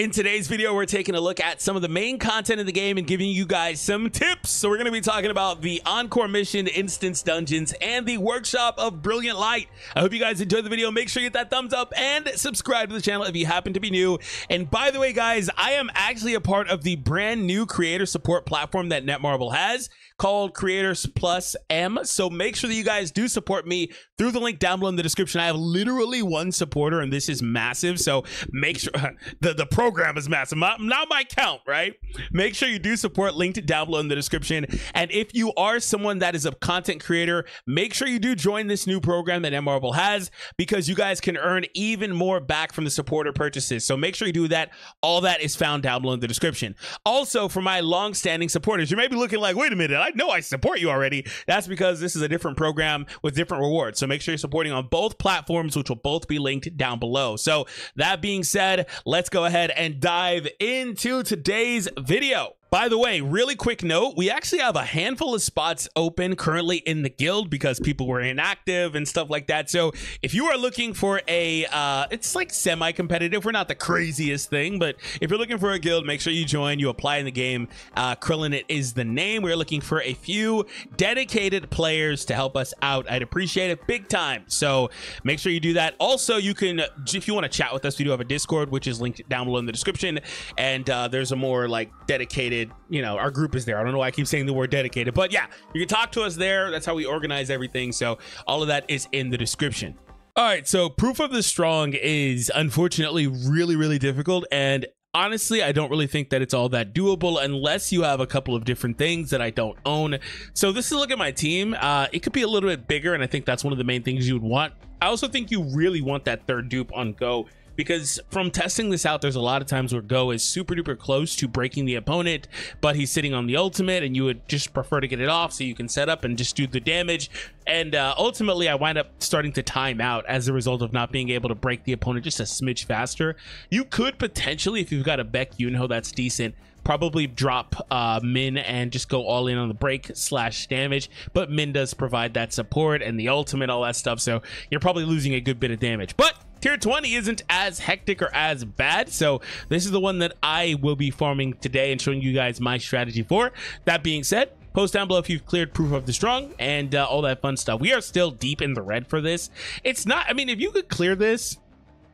In today's video, we're taking a look at some of the main content of the game and giving you guys some tips. So we're going to be talking about the Encore Mission, Instance Dungeons, and the Workshop of Brilliant Light. I hope you guys enjoyed the video. Make sure you hit that thumbs up and subscribe to the channel if you happen to be new. And by the way, guys, I am actually a part of the brand new creator support platform that Netmarble has called Creators Plus M. So make sure that you guys do support me through the link down below in the description. I have literally one supporter, and this is massive. So make sure the, the program is massive, not, not my count, right? Make sure you do support linked down below in the description. And if you are someone that is a content creator, make sure you do join this new program that Netmarble has because you guys can earn even more back from the supporter purchases. So make sure you do that. All that is found down below in the description. Also, for my long-standing supporters, you may be looking like, wait a minute, I know I support you already. That's because this is a different program with different rewards. So make sure you're supporting on both platforms, which will both be linked down below. So that being said, let's go ahead and dive into today's video. By the way, really quick note, we actually have a handful of spots open currently in the guild because people were inactive and stuff like that. So if you are looking for a, uh, it's like semi-competitive. We're not the craziest thing, but if you're looking for a guild, make sure you join, you apply in the game. Uh, Krillin it is the name. We're looking for a few dedicated players to help us out. I'd appreciate it big time. So make sure you do that. Also, you can, if you want to chat with us, we do have a Discord, which is linked down below in the description. And uh, there's a more like dedicated dedicated, you know, our group is there. I don't know why I keep saying the word dedicated, but yeah, you can talk to us there. That's how we organize everything. So all of that is in the description. All right, so proof of the strong is unfortunately really, really difficult. And honestly, I don't really think that it's all that doable unless you have a couple of different things that I don't own. So this is look at my team. Uh, it could be a little bit bigger, and I think that's one of the main things you would want. I also think you really want that third dupe on go because from testing this out, there's a lot of times where Go is super duper close to breaking the opponent, but he's sitting on the ultimate and you would just prefer to get it off so you can set up and just do the damage. And uh, ultimately, I wind up starting to time out as a result of not being able to break the opponent just a smidge faster. You could potentially, if you've got a Baek Yoonho that's decent, probably drop uh, Min and just go all in on the break slash damage. But Min does provide that support and the ultimate, all that stuff. So you're probably losing a good bit of damage. But tier 20 isn't as hectic or as bad so this is the one that i will be farming today and showing you guys my strategy for that being said post down below if you've cleared proof of the strong and uh, all that fun stuff we are still deep in the red for this it's not i mean if you could clear this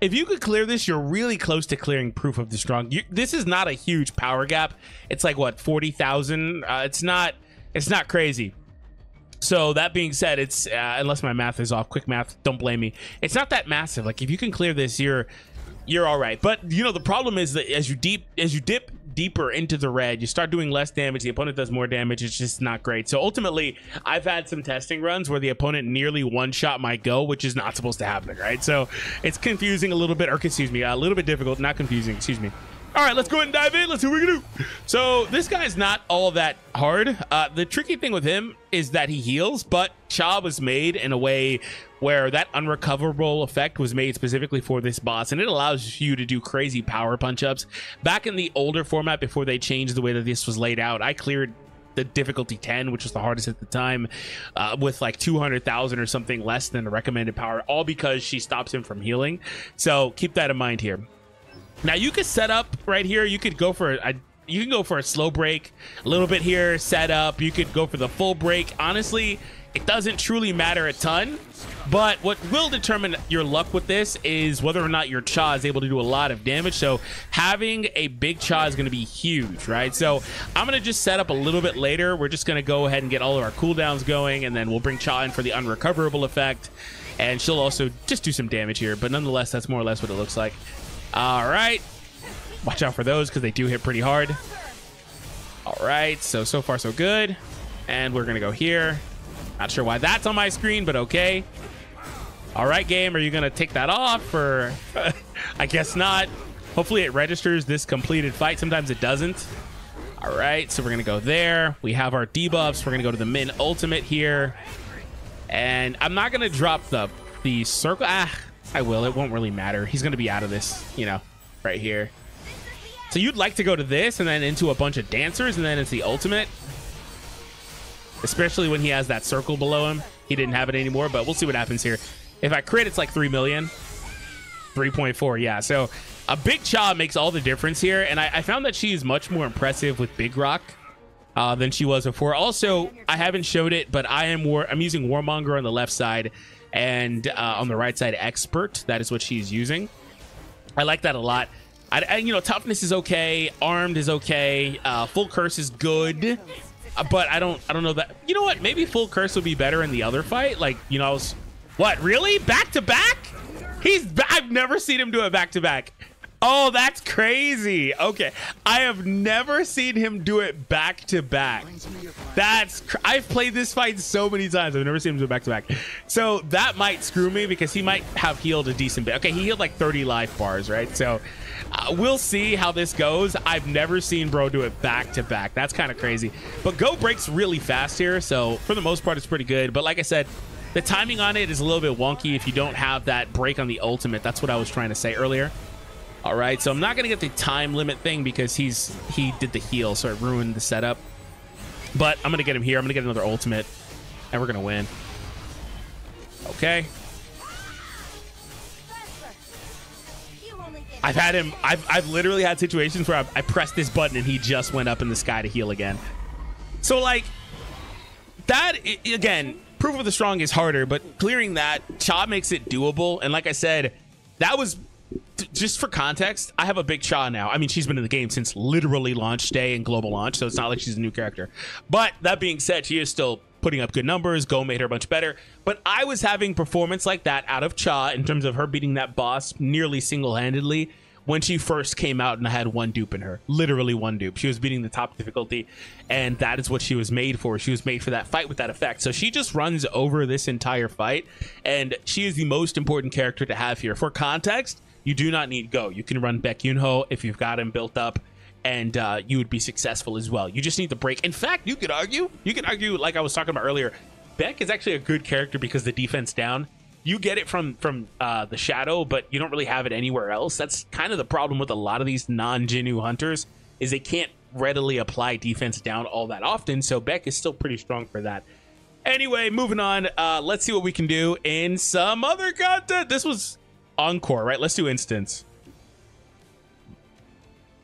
if you could clear this, you're really close to clearing proof of the strong. You, this is not a huge power gap. It's like what forty thousand. Uh, it's not. It's not crazy. So that being said, it's uh, unless my math is off, quick math, don't blame me. It's not that massive. Like if you can clear this, you're you're all right. But you know the problem is that as you deep as you dip deeper into the red, you start doing less damage. The opponent does more damage. It's just not great. So ultimately, I've had some testing runs where the opponent nearly one shot my go, which is not supposed to happen, right? So it's confusing a little bit, or excuse me, a little bit difficult, not confusing. Excuse me. All right, let's go ahead and dive in. Let's see what we can do. So this guy's not all that hard. Uh, the tricky thing with him is that he heals, but Cha was made in a way where that unrecoverable effect was made specifically for this boss, and it allows you to do crazy power punch-ups. Back in the older format, before they changed the way that this was laid out, I cleared the difficulty 10 which was the hardest at the time uh, with like 200,000 or something less than the recommended power all because she stops him from healing so keep that in mind here now you could set up right here. You could go for a, you can go for a slow break, a little bit here, set up. You could go for the full break. Honestly, it doesn't truly matter a ton. But what will determine your luck with this is whether or not your Cha is able to do a lot of damage. So having a big Cha is going to be huge, right? So I'm going to just set up a little bit later. We're just going to go ahead and get all of our cooldowns going, and then we'll bring Cha in for the unrecoverable effect. And she'll also just do some damage here. But nonetheless, that's more or less what it looks like. All right. Watch out for those because they do hit pretty hard. All right. So, so far, so good. And we're going to go here. Not sure why that's on my screen, but okay. All right, game. Are you going to take that off or I guess not. Hopefully it registers this completed fight. Sometimes it doesn't. All right. So we're going to go there. We have our debuffs. We're going to go to the Min ultimate here. And I'm not going to drop the, the circle. Ah, I will. It won't really matter. He's going to be out of this, you know, right here. So you'd like to go to this and then into a bunch of dancers and then it's the ultimate. Especially when he has that circle below him. He didn't have it anymore, but we'll see what happens here. If I crit, it's like 3 million. 3.4, yeah. So A big Cha makes all the difference here, and I, I found that she is much more impressive with Big Rock uh, than she was before. Also, I haven't showed it, but I am war. I'm using Warmonger on the left side, and uh, on the right side, Expert. That is what she's using. I like that a lot. I, I, you know, toughness is okay, armed is okay, uh, full curse is good, uh, but I don't, I don't know that. You know what? Maybe full curse would be better in the other fight. Like, you know, I was, what? Really? Back to back? He's. I've never seen him do it back to back. Oh, that's crazy. Okay. I have never seen him do it back to back. That's I've played this fight so many times. I've never seen him do it back to back. So that might screw me because he might have healed a decent bit. Okay, he healed like 30 life bars, right? So uh, we'll see how this goes. I've never seen bro do it back to back. That's kind of crazy. But go breaks really fast here. So for the most part, it's pretty good. But like I said, the timing on it is a little bit wonky if you don't have that break on the ultimate. That's what I was trying to say earlier. All right, so I'm not going to get the time limit thing because he's he did the heal, so it ruined the setup. But I'm going to get him here. I'm going to get another ultimate, and we're going to win. Okay. I've had him. I've, I've literally had situations where I've, I pressed this button and he just went up in the sky to heal again. So, like, that, again, proof of the strong is harder, but clearing that, Cha makes it doable. And like I said, that was just for context, I have a big Cha now. I mean, she's been in the game since literally launch day and global launch, so it's not like she's a new character. But that being said, she is still putting up good numbers. Go made her much better. But I was having performance like that out of Cha in terms of her beating that boss nearly single handedly when she first came out and I had one dupe in her. Literally one dupe. She was beating the top difficulty, and that is what she was made for. She was made for that fight with that effect. So she just runs over this entire fight, and she is the most important character to have here. For context, you do not need Go. You can run Baek Yoonho if you've got him built up, and uh, you would be successful as well. You just need the break. In fact, you could argue, you could argue, like I was talking about earlier, Baek is actually a good character because the defense down. You get it from from uh, the shadow, but you don't really have it anywhere else. That's kind of the problem with a lot of these non-Jinwoo hunters is they can't readily apply defense down all that often. So Baek is still pretty strong for that. Anyway, moving on. Uh, let's see what we can do in some other content. This was Encore, right? Let's do instance.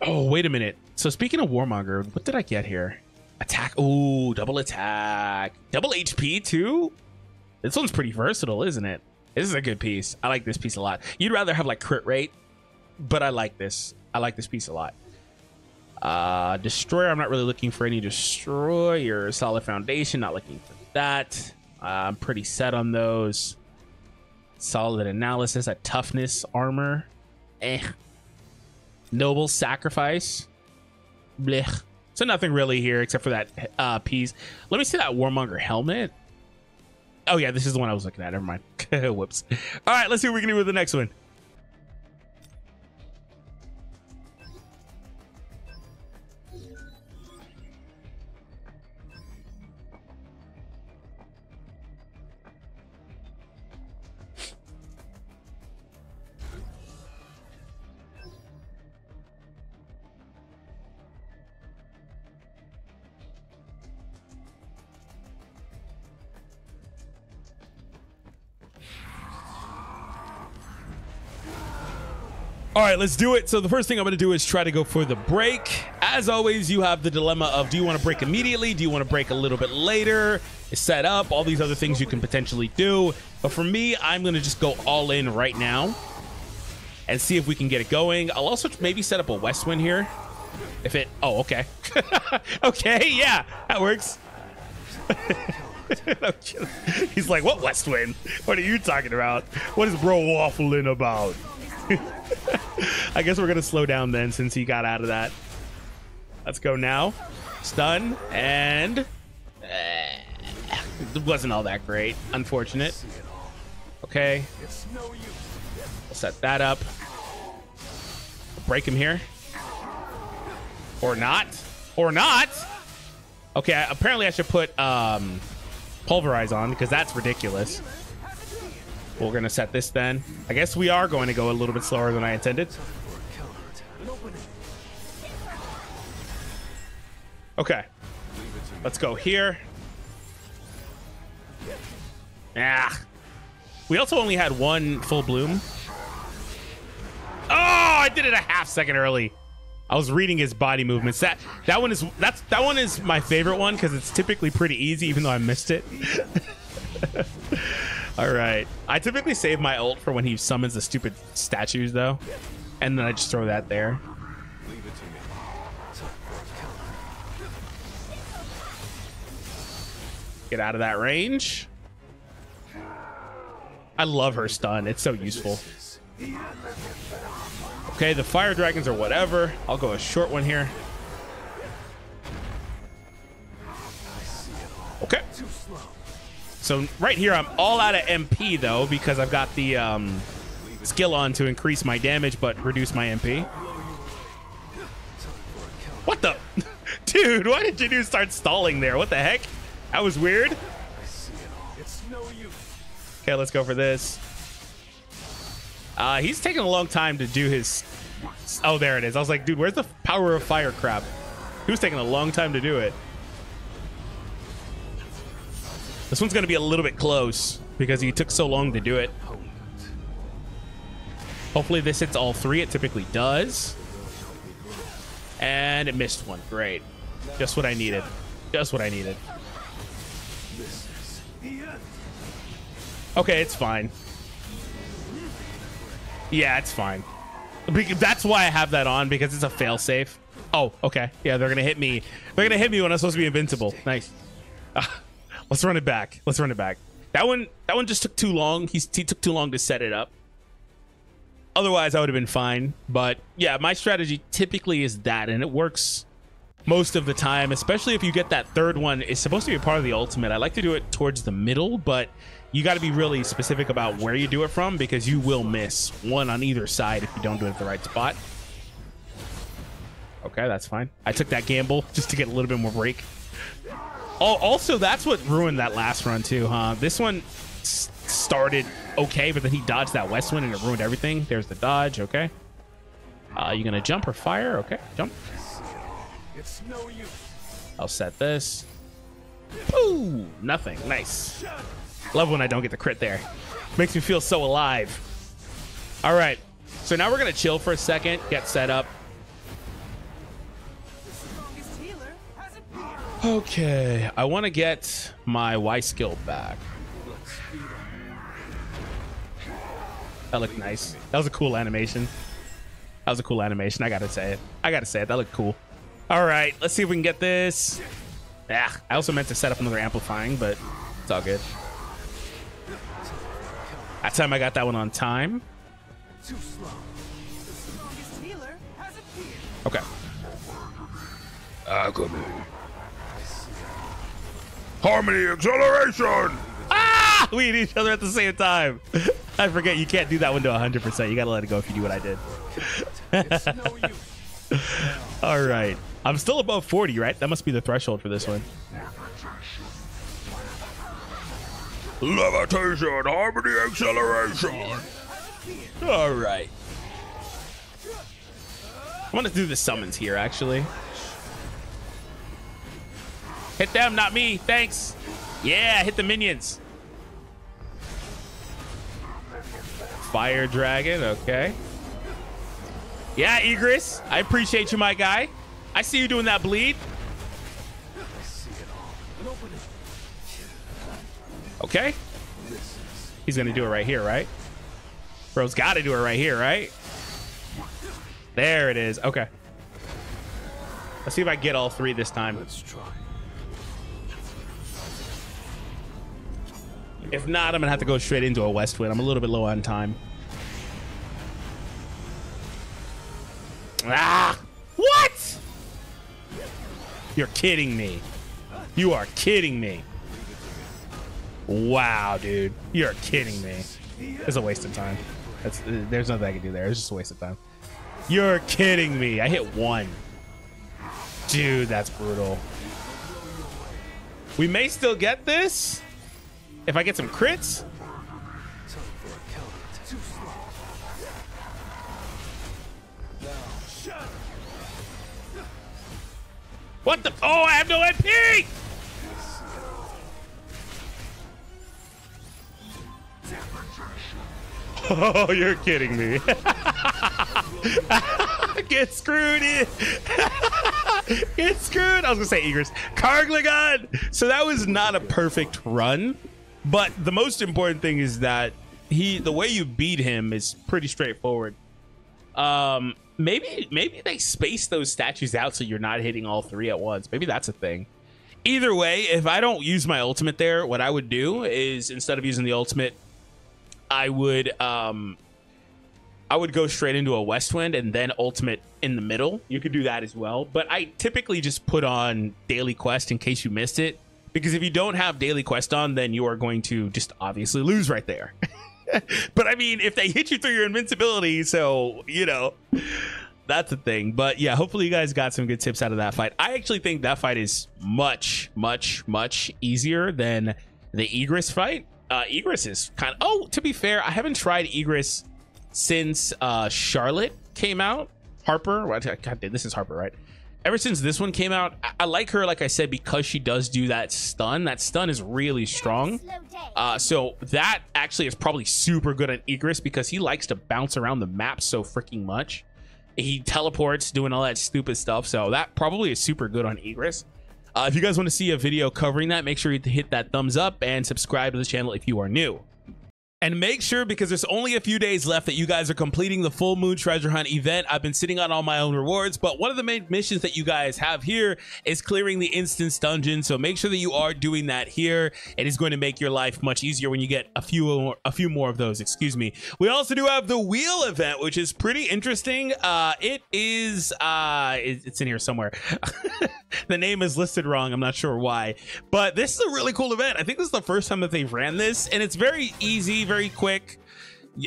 Oh, wait a minute. So speaking of Warmonger, what did I get here? Attack. Ooh, double attack. Double HP too? This one's pretty versatile, isn't it? This is a good piece. I like this piece a lot. You'd rather have like crit rate, but I like this. I like this piece a lot. Uh, destroyer, I'm not really looking for any destroyer. Solid foundation, not looking for that. Uh, I'm pretty set on those. Solid analysis at toughness armor. Eh. Noble sacrifice. Blech. So nothing really here except for that uh, piece. Let me see that Warmonger helmet. Oh yeah, this is the one I was looking at. Never mind. Whoops. All right, let's see what we can do with the next one. All right, let's do it. So the first thing I'm going to do is try to go for the break. As always, you have the dilemma of do you want to break immediately? Do you want to break a little bit later? Set up, all these other things you can potentially do. But for me, I'm going to just go all in right now and see if we can get it going. I'll also maybe set up a west wind here. If it, oh, okay. okay, yeah, that works. He's like, what west wind? What are you talking about? What is bro waffling about? I guess we're to slow down then since he got out of that. Let's go now. Stun and... Uh, it wasn't all that great. Unfortunate. Okay. We'll set that up. Break him here. Or not. Or not. Okay, apparently I should put um, Pulverize on because that's ridiculous. We're going to set this then. I guess we are going to go a little bit slower than I intended. Okay. Let's go here. Ah. We also only had one full bloom. Oh, I did it a half second early. I was reading his body movements. That that one is that's that one is my favorite one because it's typically pretty easy, even though I missed it. All right. I typically save my ult for when he summons the stupid statues, though, and then I just throw that there. Get out of that range. I love her stun. It's so useful. Okay, the fire dragons are whatever. I'll go a short one here. So right here, I'm all out of MP though because I've got the um, skill on to increase my damage but reduce my MP. What the? Dude, why did Jinwoo start stalling there? What the heck? That was weird. Okay, let's go for this. Uh, he's taking a long time to do his... Oh, there it is. I was like, dude, where's the power of fire crap? He was taking a long time to do it. This one's going to be a little bit close because he took so long to do it. Hopefully this hits all three. It typically does. And it missed one. Great. Just what I needed. Just what I needed. Okay, it's fine. Yeah, it's fine. That's why I have that on because it's a failsafe. Oh, okay. Yeah, they're gonna hit me. They're gonna hit me when I'm supposed to be invincible. Nice. Ah. Let's run it back. Let's run it back. That one. That one just took too long. He's, he took too long to set it up. Otherwise, I would have been fine. But yeah, my strategy typically is that, and it works most of the time. Especially if you get that third one. It's supposed to be a part of the ultimate. I like to do it towards the middle, but you got to be really specific about where you do it from because you will miss one on either side if you don't do it at the right spot. Okay, that's fine. I took that gamble just to get a little bit more break. Oh, also, that's what ruined that last run too, huh? This one started okay, but then he dodged that west wind and it ruined everything. There's the dodge, okay. Uh, you gonna jump or fire? Okay, jump. It's no use. I'll set this. Ooh, nothing. Nice. Love when I don't get the crit there. Makes me feel so alive. All right. So now we're to chill for a second, get set up. Okay. I want to get my Y skill back. That looked nice. That was a cool animation. That was a cool animation. I got to say it. I got to say it. That looked cool. All right. Let's see if we can get this. Yeah. I also meant to set up another amplifying, but it's all good. That time I got that one on time. Okay. Agony. Harmony acceleration! Ah! We hit each other at the same time. I forget you can't do that one to 100%. You gotta let it go if you do what I did. All right. I'm still above 40, right? That must be the threshold for this one. Levitation, harmony, acceleration. All right. I want to do the summons here, actually. Hit them, not me. Thanks. Yeah, hit the minions. Fire dragon, okay. Yeah, Igris, I appreciate you, my guy. I see you doing that bleed. Okay. He's going to do it right here, right? Bro's got to do it right here, right? There it is. Okay. Let's see if I get all three this time. Let's try. If not, I'm to have to go straight into a west wind. I'm a little bit low on time. Ah! What? You're kidding me. You are kidding me. Wow, dude. You're kidding me. It's a waste of time. That's, there's nothing I can do there. It's just a waste of time. You're kidding me. I hit one. Dude, that's brutal. We may still get this. If I get some crits. What the? Oh, I have no MP! Oh, you're kidding me. Get screwed in. Get screwed. I was gonna say Igris. Kargalgan. So that was not a perfect run, but the most important thing is that he the way you beat him is pretty straightforward. Um, maybe maybe they space those statues out so you're not hitting all three at once. Maybe that's a thing. Either way, if I don't use my ultimate there, what I would do is instead of using the ultimate, I would um I would go straight into a west wind and then ultimate in the middle. You could do that as well. But I typically just put on daily quest in case you missed it. Because if you don't have daily quest on, then you are going to just obviously lose right there. but I mean, if they hit you through your invincibility, so you know, that's the thing. But yeah, hopefully you guys got some good tips out of that fight. I actually think that fight is much, much, much easier than the Igris fight. Uh, Igris is kind of. Oh, to be fair, I haven't tried Igris since uh, Charlotte came out. Harper, God, this is Harper, right? Ever since this one came out, I, I like her, like I said, because she does do that stun. That stun is really strong. Uh, so that actually is probably super good on Igris because he likes to bounce around the map so freaking much. He teleports, doing all that stupid stuff. So that probably is super good on Igris. Uh, if you guys want to see a video covering that, make sure you hit that thumbs up and subscribe to the channel if you are new. And make sure, because there's only a few days left, that you guys are completing the Full Moon Treasure Hunt event. I've been sitting on all my own rewards, but one of the main missions that you guys have here is clearing the Instance Dungeon. So make sure that you are doing that here. It is going to make your life much easier when you get a few more, a few more of those. Excuse me. We also do have the Wheel event, which is pretty interesting. Uh, it is, uh, it's in here somewhere. the name is listed wrong. I'm not sure why, but this is a really cool event. I think this is the first time that they've ran this, and it's very easy very quick.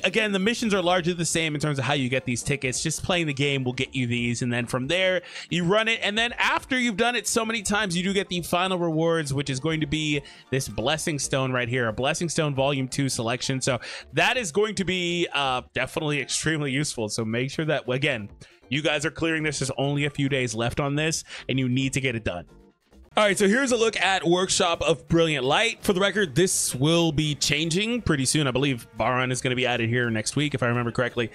Again, the missions are largely the same in terms of how you get these tickets. Just playing the game will get you these. And then from there, you run it. And then after you've done it so many times, you do get the final rewards, which is going to be this Blessing Stone right here, a Blessing Stone Volume 2 selection. So that is going to be uh, definitely extremely useful. So make sure that, again, you guys are clearing this. There's only a few days left on this, and you need to get it done. All right, so here's a look at Workshop of Brilliant Light. For the record, this will be changing pretty soon. I believe Baron is going to be added here next week, if I remember correctly.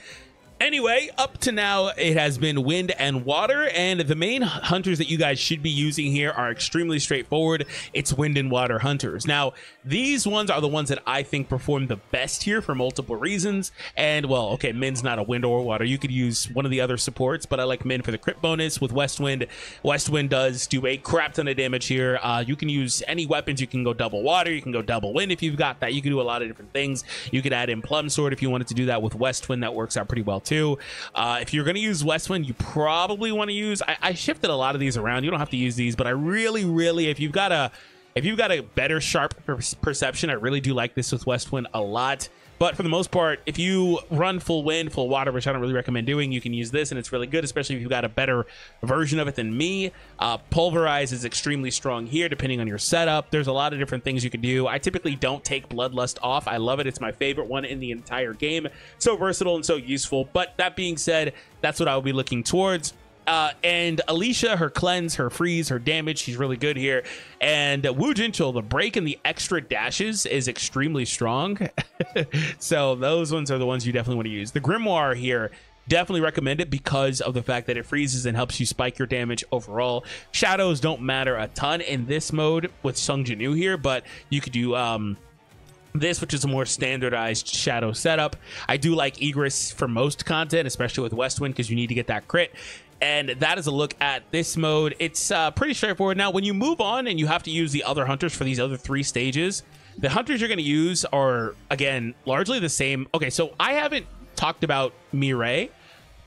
Anyway, up to now, it has been wind and water, and the main hunters that you guys should be using here are extremely straightforward. It's wind and water hunters. Now, these ones are the ones that I think perform the best here for multiple reasons. And, well, okay, Min's not a wind or water. You could use one of the other supports, but I like Min for the crit bonus with Westwind. Westwind does do a crap ton of damage here. Uh, you can use any weapons. You can go double water. You can go double wind if you've got that. You can do a lot of different things. You could add in Plum Sword if you wanted to do that with Westwind. That works out pretty well too. Uh, if you're going to use Westwind, you probably want to use. I, I shifted a lot of these around. You don't have to use these, but I really, really, if you've got a if you've got a better sharp per perception, I really do like this with Westwind a lot. But for the most part, if you run full wind, full water, which I don't really recommend doing, you can use this and it's really good, especially if you've got a better version of it than me. Uh, pulverize is extremely strong here, depending on your setup. There's a lot of different things you can do. I typically don't take Bloodlust off. I love it. It's my favorite one in the entire game. So versatile and so useful. But that being said, that's what I will be looking towards. Uh, and Alicia, her cleanse, her freeze, her damage, she's really good here. And uh, Wu Jinchul, the break and the extra dashes is extremely strong. so those ones are the ones you definitely want to use. The Grimoire here, definitely recommend it because of the fact that it freezes and helps you spike your damage overall. Shadows don't matter a ton in this mode with Sung Jinwoo here, but you could do um, this, which is a more standardized shadow setup. I do like Igris for most content, especially with Westwind, because you need to get that crit and that is a look at this mode. It's uh, pretty straightforward. Now, when you move on and you have to use the other hunters for these other three stages, the hunters you're going to use are, again, largely the same. Okay, so I haven't talked about Mirei,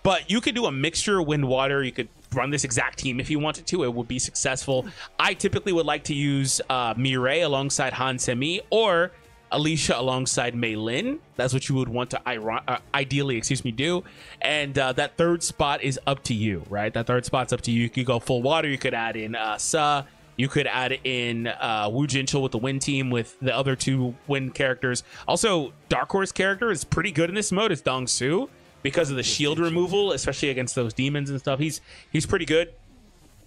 but you could do a mixture wind water. You could run this exact team if you wanted to. It would be successful. I typically would like to use uh, Mirei alongside Han Semi or Alicia alongside Mei Lin. That's what you would want to uh, ideally, excuse me, do. And uh, that third spot is up to you, right? That third spot's up to you. You could go full water. You could add in uh, Sa. You could add in uh, Wu Jinchul with the Wind team with the other two Wind characters. Also, Dark Horse character is pretty good in this mode. It's Dong Su because of the shield removal, especially against those demons and stuff. He's he's pretty good.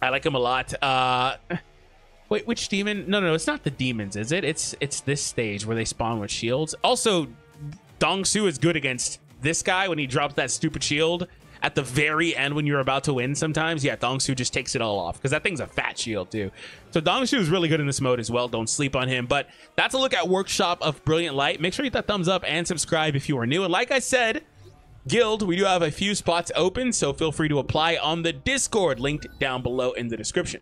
I like him a lot. Uh, Wait, which demon? No, no, no, it's not the demons, is it? It's it's this stage where they spawn with shields. Also, Dong Su is good against this guy when he drops that stupid shield at the very end when you're about to win sometimes, yeah, Dong Su just takes it all off because that thing's a fat shield too. So Dong Su is really good in this mode as well. Don't sleep on him. But that's a look at Workshop of Brilliant Light. Make sure you hit that thumbs up and subscribe if you are new. And like I said, Guild, we do have a few spots open, so feel free to apply on the Discord linked down below in the description.